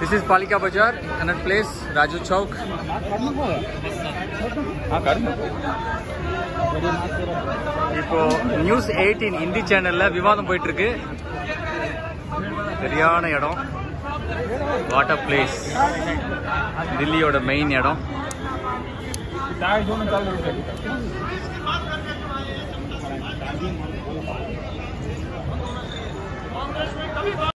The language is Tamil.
This is Palika Bazaar, another Place, Raju Chowk. இப்போ நியூஸ் எயிட்டீன் இந்தி சேனல்ல விவாதம் போயிட்டு இருக்கு சரியான இடம். வாட்டர் பிளேஸ் தில்லியோட மெயின் இடம்.